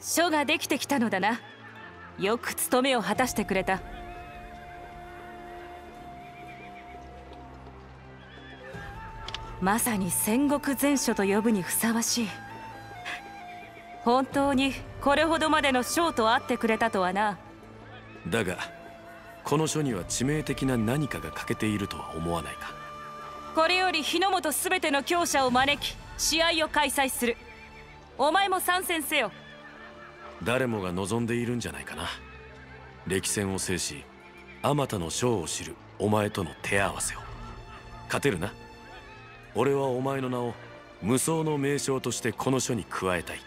書ができてきたのだな。よく務めを果たしてくれた。まさに戦国全書と呼ぶにふさわしい。本当にこれほどまでの将と会ってくれたとはな。だがこの書には致命的な何かが欠けているとは思わないか。これより日の本全ての強者を招き試合を開催する。お前も参戦せよ誰もが望んでいるんじゃないかな。歴戦を制しあまたの将を知るお前との手合わせを。勝てるな。俺はお前の名を無双の名称としてこの書に加えたい。